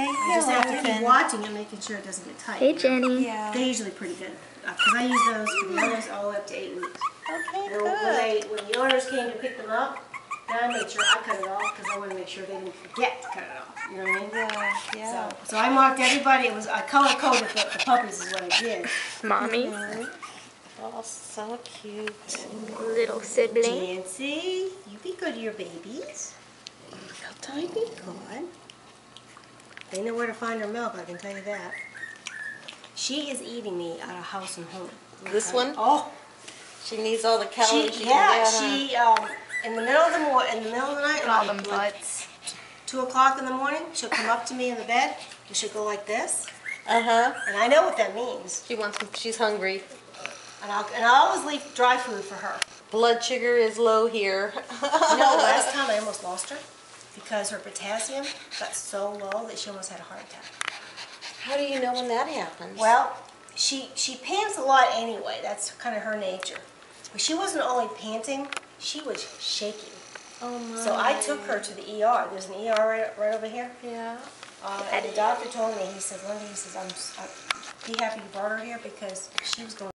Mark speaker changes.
Speaker 1: Okay.
Speaker 2: I just have to keep watching and making sure it doesn't get tight.
Speaker 3: Hey, Jenny.
Speaker 1: Yeah.
Speaker 2: They're usually pretty good, uh, because I use those for the others all the way up to eight weeks.
Speaker 1: Okay,
Speaker 2: And when they, when the owners came to pick them up, then I made sure I cut it off, because I want to make sure they didn't forget to cut it off, you know what I mean?
Speaker 1: Yeah, yeah.
Speaker 2: So, so I marked everybody, it was, I color coded the, the puppies is what I did.
Speaker 3: Mommy.
Speaker 1: Oh, so cute.
Speaker 3: Little sibling.
Speaker 2: Nancy, you be good to your babies. You be good. They know where to find their milk, I can tell you that. She is eating me out of house and home.
Speaker 1: This one?
Speaker 2: Oh,
Speaker 1: She needs all the calories she
Speaker 2: yeah,
Speaker 1: can get.
Speaker 2: she, um, in the middle of the mor, in the middle of the night,
Speaker 3: All them
Speaker 2: like, like
Speaker 3: butts.
Speaker 2: two o'clock in the morning, she'll come up to me in the bed, and she'll go like this,
Speaker 1: Uh huh.
Speaker 2: and I know what that means.
Speaker 1: She wants. She's hungry.
Speaker 2: And I'll, and I'll always leave dry food for her.
Speaker 1: Blood sugar is low here.
Speaker 2: You know, last time I almost lost her because her potassium got so low that she almost had a heart attack.
Speaker 1: How do you know when that happens?
Speaker 2: Well, she she pants a lot anyway. That's kind of her nature. But she wasn't only panting; she was shaking.
Speaker 1: oh my.
Speaker 2: So I took her to the ER. There's an ER right, right over here.
Speaker 1: Yeah.
Speaker 2: Uh, and the doctor told me, he said, Linda, he says, I'm, I'd be happy you brought her here because she was going